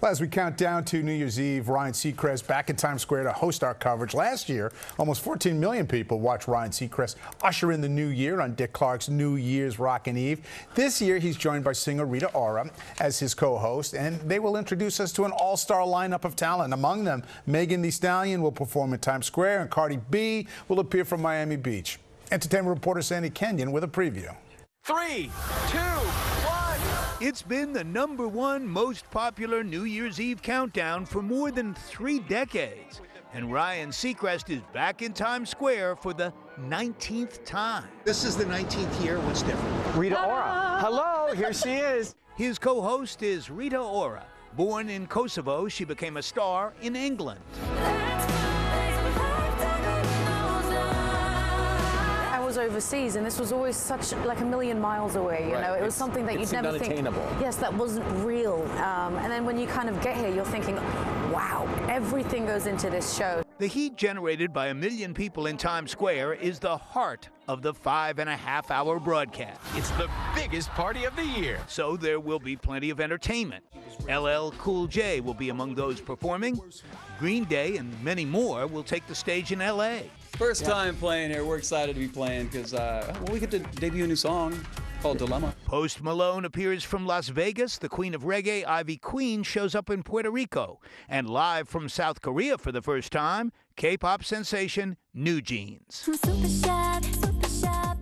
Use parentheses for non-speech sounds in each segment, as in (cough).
Well, as we count down to New Year's Eve, Ryan Seacrest back in Times Square to host our coverage. Last year, almost 14 million people watched Ryan Seacrest usher in the new year on Dick Clark's New Year's Rockin' Eve. This year, he's joined by singer Rita Ora as his co-host, and they will introduce us to an all-star lineup of talent. Among them, Megan Thee Stallion will perform in Times Square, and Cardi B will appear from Miami Beach. Entertainment reporter Sandy Kenyon with a preview. Three, two. It's been the number one most popular New Year's Eve countdown for more than three decades. And Ryan Seacrest is back in Times Square for the 19th time. This is the 19th year. What's different? Rita Ora. Hello, here she is. His co host is Rita Ora. Born in Kosovo, she became a star in England. Overseas, and this was always such like a million miles away. You Right. know, it was something that you'd never unattainable. think. Yes, that wasn't real. Um, and then when you kind of get here, you're thinking, wow, everything goes into this show. The heat generated by a million people in Times Square is the heart of the five and a half hour broadcast. It's the biggest party of the year. So there will be plenty of entertainment. LL Cool J will be among those performing. Green Day and many more will take the stage in LA. First time playing here. We're excited to be playing because uh, well, we get to debut a new song called Dilemma. Post Malone appears from Las Vegas. The Queen of Reggae, Ivy Queen, shows up in Puerto Rico. And live from South Korea for the first time, K pop sensation New Jeans.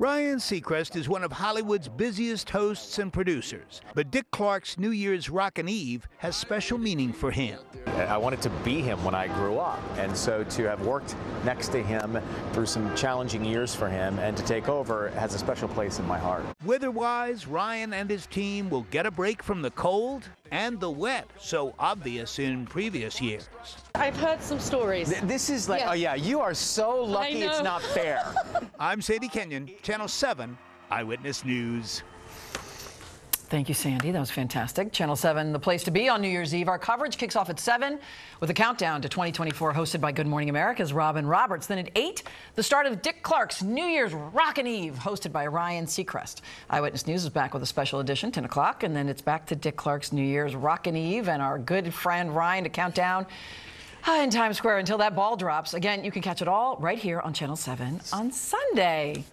Ryan Seacrest is one of Hollywood's busiest hosts and producers. But Dick Clark's New Year's Rockin' Eve has special meaning for him. I wanted to be him when I grew up. And so to have worked next to him through some challenging years for him and to take over has a special place in my heart. Weather-wise, Ryan and his team will get a break from the cold and the wet, so obvious in previous years. I've heard some stories. Th- This is like, Yes. oh yeah, you are so lucky it's not fair. (laughs) I'm Sandy Kenyon, Channel 7 Eyewitness News. Thank you, Sandy. That was fantastic. Channel 7, the place to be on New Year's Eve. Our coverage kicks off at 7 with a countdown to 2024 hosted by Good Morning America's Robin Roberts. Then at 8, the start of Dick Clark's New Year's Rockin' Eve, hosted by Ryan Seacrest. Eyewitness News is back with a special edition, 10 o'clock, and then it's back to Dick Clark's New Year's Rockin' Eve and our good friend Ryan to count down uh, in Times Square until that ball drops. Again, you can catch it all right here on Channel 7 on Sunday.